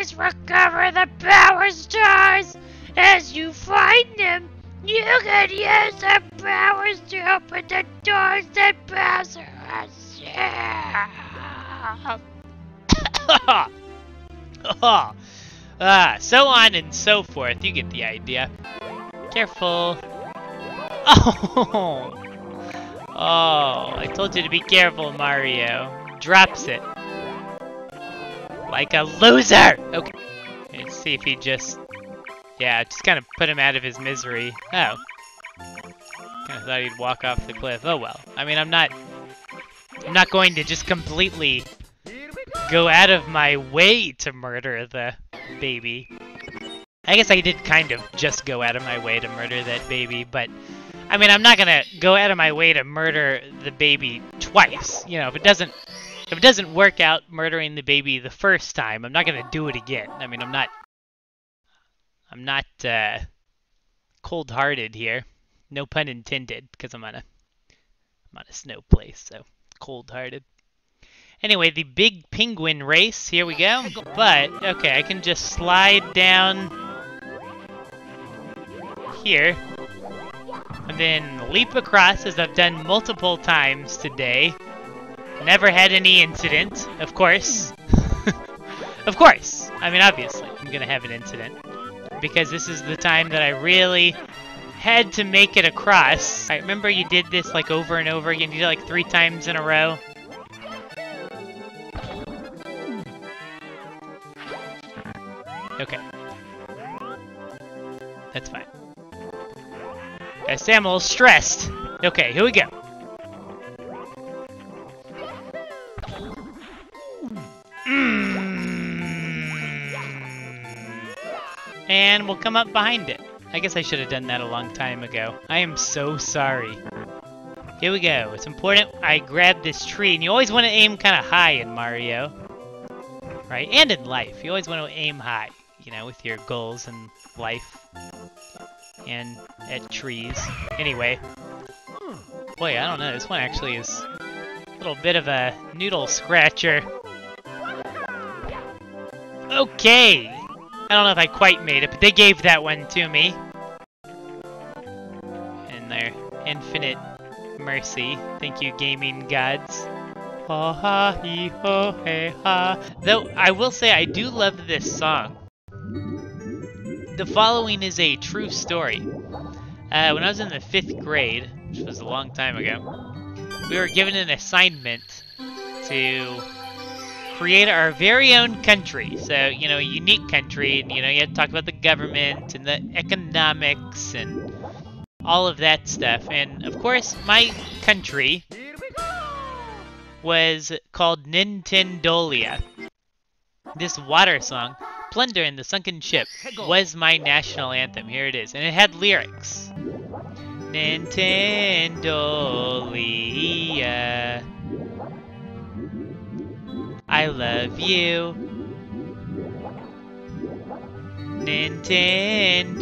Please recover the power stars. As you find them, you can use the powers to open the doors that Bowser has. ah, so on and so forth. You get the idea. Careful. Oh! Oh, I told you to be careful, Mario. Drops it. Like a loser! Okay. Let's see if he just... Yeah, just kind of put him out of his misery. Oh. Of thought he'd walk off the cliff. Oh well. I mean, I'm not... I'm not going to just completely go out of my way to murder the baby. I guess I did kind of just go out of my way to murder that baby, but I mean, I'm not gonna go out of my way to murder the baby twice. You know, if it doesn't if it doesn't work out murdering the baby the first time, I'm not gonna do it again. I mean, I'm not I'm not uh, cold-hearted here. No pun intended, because I'm on a I'm on a snow place, so cold-hearted. Anyway, the big penguin race, here we go. But, okay, I can just slide down here and then leap across as I've done multiple times today. Never had any incident, of course. of course! I mean, obviously, I'm gonna have an incident. Because this is the time that I really had to make it across. I remember you did this like over and over again. You did it like three times in a row. Okay. That's fine. I say I'm a little stressed. Okay, here we go. And we'll come up behind it. I guess I should have done that a long time ago. I am so sorry. Here we go. It's important I grab this tree. And you always want to aim kind of high in Mario. Right? And in life. You always want to aim high. You know, with your goals in life and at trees. Anyway. Boy, I don't know. This one actually is a little bit of a noodle scratcher. Okay! I don't know if I quite made it, but they gave that one to me. And their infinite mercy. Thank you, gaming gods. Ha ha hee ho hey ha. Though I will say I do love this song. The following is a true story. Uh, when I was in the fifth grade, which was a long time ago, we were given an assignment to create our very own country. So, you know, a unique country, and, you know, you had to talk about the government and the economics and all of that stuff. And, of course, my country was called Nintendolia. This water song Plunder in the Sunken Ship was my national anthem. Here it is. And it had lyrics. Nintendolia. I love you. Nintendolia.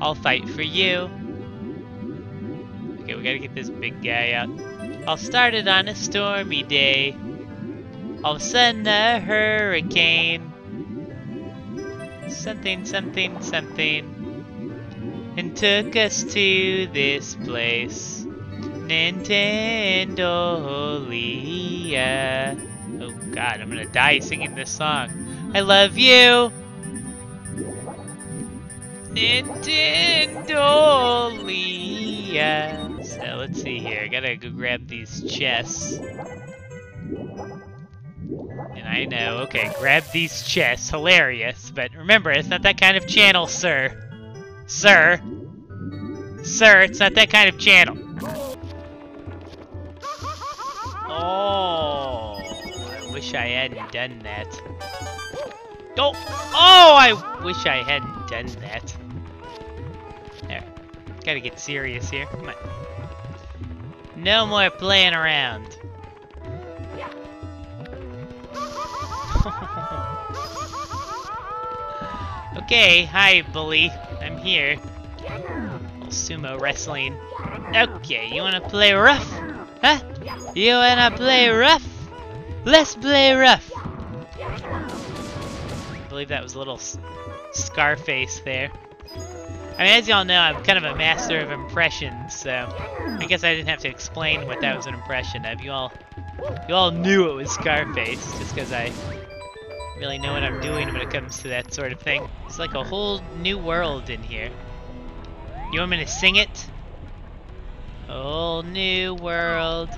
I'll fight for you. Okay, we gotta get this big guy out. I'll start it on a stormy day. All of a sudden a hurricane. Something, something, something. And took us to this place. Nintendolia. Oh god, I'm gonna die singing this song. I love you! Nintendolia. So let's see here. I gotta go grab these chests. And I know, okay, grab these chests. Hilarious. But remember, it's not that kind of channel, sir. Sir. Sir, it's not that kind of channel. Oh, I wish I hadn't done that. Oh, oh, I wish I hadn't done that. There. Gotta get serious here. Come on. No more playing around. okay, hi, bully. I'm here. Sumo wrestling. Okay, you wanna play rough? Huh? You wanna play rough? Let's play rough. I believe that was a little Scarface there. I mean, as y'all know, I'm kind of a master of impressions, so I guess I didn't have to explain what that was an impression of. You all, you all knew it was Scarface, just because I really know what I'm doing when it comes to that sort of thing. It's like a whole new world in here. You want me to sing it? Whole new world,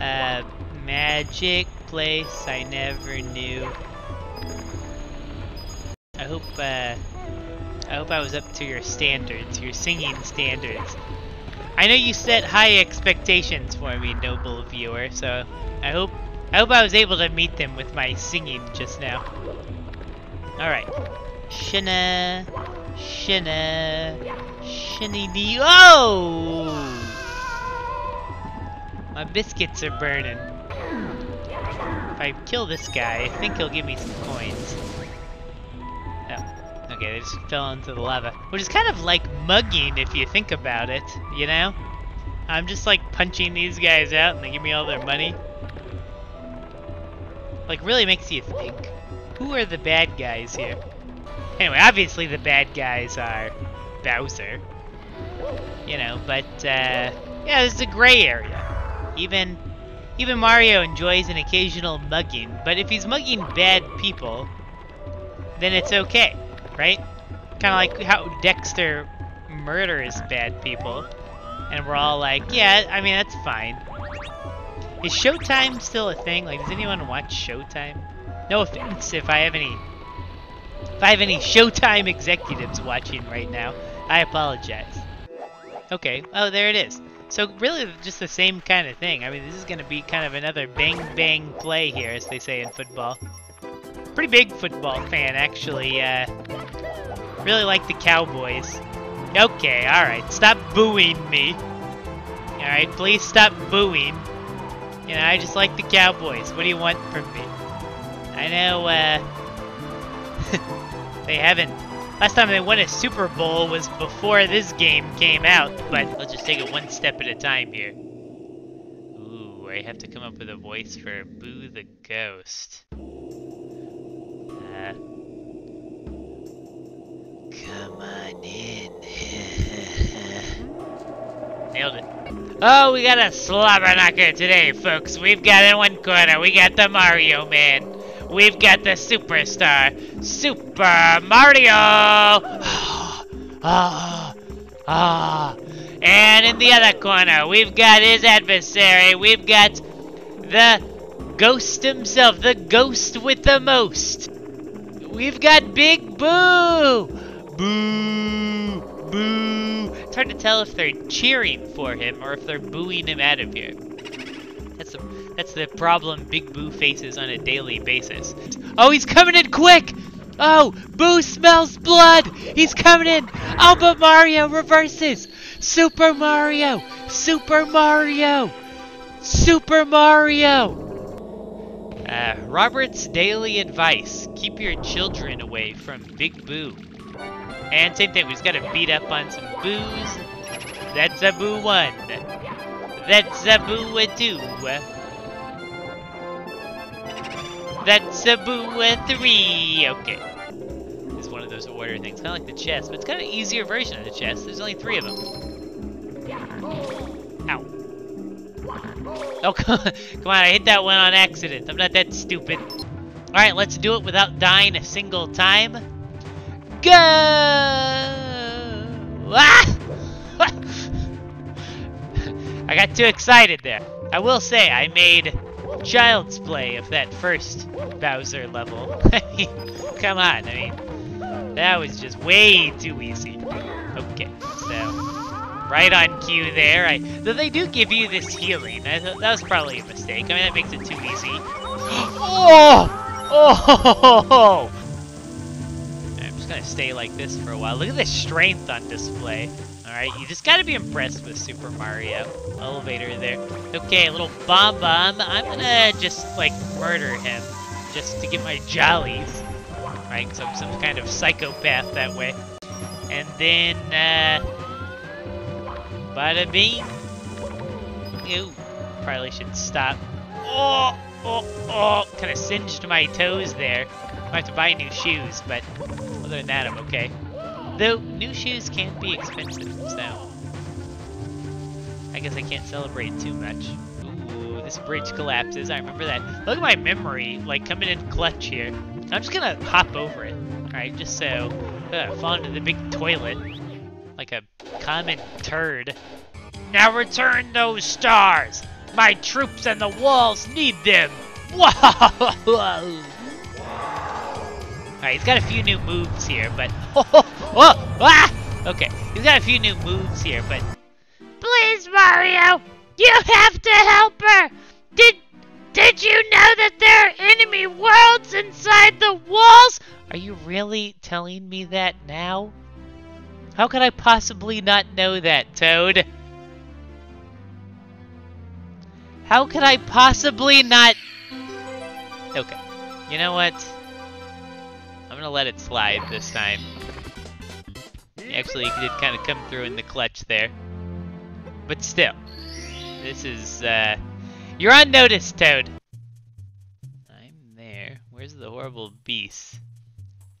a magic place I never knew. I hope, uh, I hope I was up to your standards, your singing standards. I know you set high expectations for me, noble viewer, so I hope I hope I was able to meet them with my singing just now. Alright. Shinna Shinny dee Oh My biscuits are burning. If I kill this guy, I think he'll give me some coins. Oh, okay, they just fell into the lava. Which is kind of like mugging if you think about it, you know? I'm just like punching these guys out and they give me all their money. Like, really makes you think. Who are the bad guys here? Anyway, obviously the bad guys are Bowser. You know, but, uh, yeah, this is a gray area. Even, even Mario enjoys an occasional mugging, but if he's mugging bad people, then it's okay, right? Kind of like how Dexter murders bad people, and we're all like, yeah, I mean, that's fine. Is Showtime still a thing? Like, does anyone watch Showtime? No offense if I have any, if I have any Showtime executives watching right now, I apologize. Okay, oh, there it is. So really just the same kind of thing. I mean, this is going to be kind of another bang bang play here, as they say in football. Pretty big football fan, actually. Uh, really like the Cowboys. Okay, alright, stop booing me. Alright, please stop booing. You know, I just like the Cowboys. What do you want from me? I know, uh... they haven't... Last time they won a Super Bowl was before this game came out, but let's just take it one step at a time here. Ooh, I have to come up with a voice for Boo the Ghost. Uh, come on in. Nailed it. Oh, we got a slobber knocker today, folks. We've got in one corner, we got the Mario Man. We've got the superstar, Super Mario! ah, ah. And in the other corner, we've got his adversary. We've got the ghost himself, the ghost with the most. We've got Big Boo! Boo! Boo! It's hard to tell if they're cheering for him or if they're booing him out of here. That's the problem Big Boo faces on a daily basis. Oh, he's coming in quick! Oh, Boo smells blood! He's coming in! Oh, but Mario reverses! Super Mario! Super Mario! Super Mario! Uh, Robert's daily advice. Keep your children away from Big Boo. And same thing, we just gotta beat up on some boos. That's a boo one. That's a boo a two. That's a boo a three. Okay. This is one of those order things, kind of like the chest, but it's kind of an easier version of the chest. There's only three of them. Ow. Oh, come on, I hit that one on accident. I'm not that stupid. Alright, let's do it without dying a single time. Go! Ah! I got too excited there. I will say, I made child's play of that first Bowser level. Come on, I mean, that was just way too easy. Okay, so, right on cue there. I, though they do give you this healing. I that was probably a mistake. I mean, that makes it too easy. oh! Oh! I'm just gonna stay like this for a while. Look at the strength on display. Alright, you just gotta be impressed with Super Mario. Elevator there. Okay, little Bomb Bomb. I'm gonna just, like, murder him. Just to get my jollies. Right, because I'm some kind of psychopath that way. And then, uh... Bada bing. Ew. Probably should stop. Oh! oh, oh, kind of singed my toes there. I have to buy new shoes, but other than that, I'm okay. Though, new shoes can be expensive, so... I guess I can't celebrate too much. Ooh, this bridge collapses, I remember that. Look at my memory, like, coming in clutch here. I'm just gonna hop over it, alright, just so... Uh, fall into the big toilet. Like a common turd. Now return those stars! My troops and the walls need them! Whoa! Alright, he's got a few new moves here, but... Oh, ah! Okay, he's got a few new moves here, but... Please, Mario! You have to help her! Did... Did you know that there are enemy worlds inside the walls? Are you really telling me that now? How could I possibly not know that, Toad? How could I possibly not... Okay, you know what? I'm gonna let it slide this time. Actually, did kind of come through in the clutch there. But still, this is, uh... You're on notice, Toad! I'm there. Where's the horrible beast?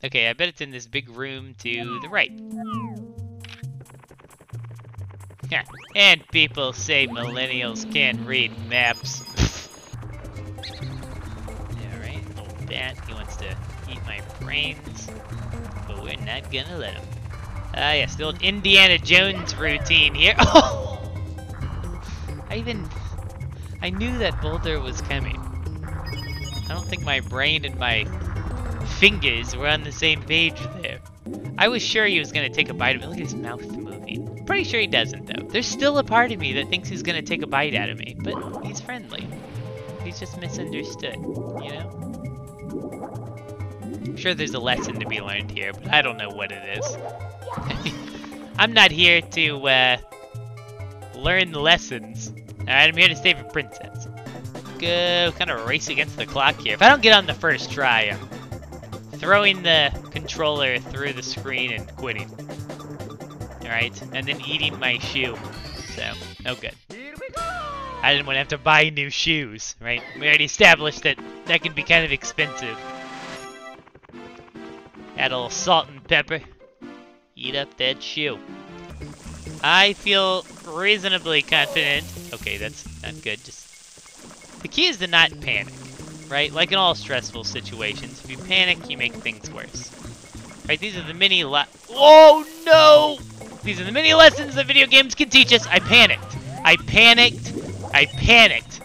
Okay, I bet it's in this big room to the right. And people say millennials can't read maps. Alright, old bat, he wants to eat my brains, but we're not gonna let him. Ah, yes, the old Indiana Jones routine here. Oh! I even... I knew that boulder was coming. I don't think my brain and my fingers were on the same page there. I was sure he was gonna take a bite of me. Look at his mouth moving. Pretty sure he doesn't, though. There's still a part of me that thinks he's gonna take a bite out of me, but he's friendly. He's just misunderstood, you know? I'm sure there's a lesson to be learned here, but I don't know what it is. I'm not here to, uh, learn lessons. Alright, I'm here to save a princess. Go kind of race against the clock here. If I don't get on the first try, I'm throwing the controller through the screen and quitting. Alright, and then eating my shoe. So, no good. I didn't want to have to buy new shoes, right? We already established that that can be kind of expensive. Add a little salt and pepper. Eat up that shoe. I feel reasonably confident. Okay, that's not good. Just the key is to not panic, right? Like in all stressful situations, if you panic, you make things worse. Right? These are the mini le- Oh no! These are the mini lessons that video games can teach us. I panicked. I panicked. I panicked.